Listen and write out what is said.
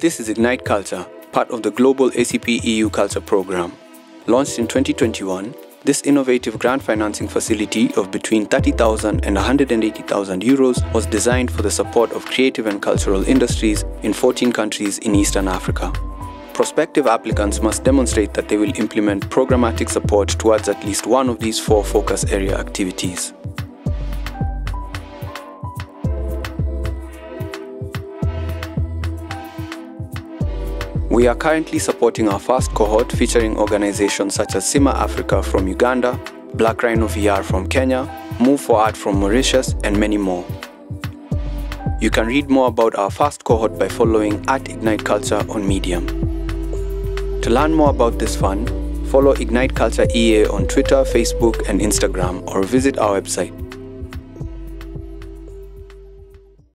This is Ignite Culture, part of the global ACP EU Culture Program. Launched in 2021, this innovative grant financing facility of between 30,000 and 180,000 euros was designed for the support of creative and cultural industries in 14 countries in Eastern Africa. Prospective applicants must demonstrate that they will implement programmatic support towards at least one of these four focus area activities. We are currently supporting our first cohort featuring organizations such as CIMA Africa from Uganda, Black Rhino VR from Kenya, Move for Art from Mauritius, and many more. You can read more about our first cohort by following at Ignite Culture on Medium. To learn more about this fund, follow Ignite Culture EA on Twitter, Facebook, and Instagram, or visit our website